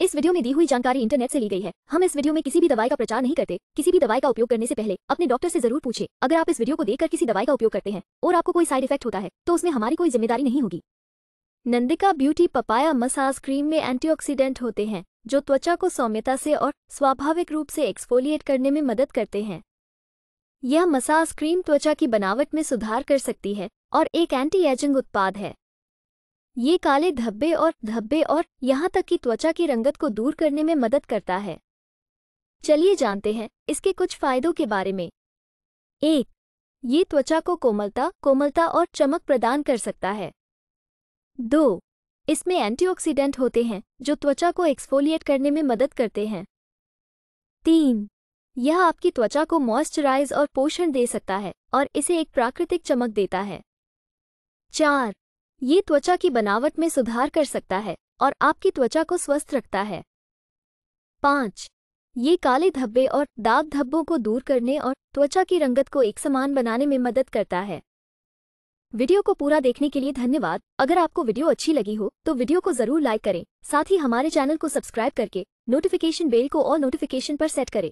इस वीडियो में दी हुई जानकारी इंटरनेट से ली गई है। हम इस वीडियो में किसी भी दवाई का प्रचार नहीं करते। किसी भी दवाई का उपयोग करने से पहले अपने डॉक्टर से ज़रूर पूछे। अगर आप इस वीडियो को देखकर किसी दवाई का उपयोग करते हैं और आपको कोई साइड इफ़ेक्ट होता है तो उसमें हमारी कोई ज़िम्मेदारी नहीं होगी। Nandika beauty papaya massage cream में एंटीऑक्सीडेंट होते हैं, जो त्वचा को सौम्यता से और स्वाभाविक रूप से एक्सफोलिएट करने में मदद करते हैं। यह मसाज क्रीम त्वचा की बनावट में सुधार कर सकती है और एक एंटी एजिंग उत्पाद है। ये काले धब्बे और धब्बे और यहाँ तक कि त्वचा की रंगत को दूर करने में मदद करता है। चलिए जानते हैं इसके कुछ फायदों के बारे में। एक, ये त्वचा को कोमलता कोमलता और चमक प्रदान कर सकता है। दो, इसमें एंटीऑक्सीडेंट होते हैं, जो त्वचा को एक्सफोलिएट करने में मदद करते हैं। तीन, यह आपकी त्वचा को मॉइस्चराइज और पोषण दे सकता है और इसे एक प्राकृतिक चमक देता है। चार ये त्वचा की बनावट में सुधार कर सकता है और आपकी त्वचा को स्वस्थ रखता है। पाँच, ये काले धब्बे और दाग धब्बों को दूर करने और त्वचा की रंगत को एक समान बनाने में मदद करता है। वीडियो को पूरा देखने के लिए धन्यवाद। अगर आपको वीडियो अच्छी लगी हो तो वीडियो को ज़रूर लाइक करें। साथ ही हमारे चैनल को सब्सक्राइब करके नोटिफिकेशन बेल को और नोटिफिकेशन पर सेट करें।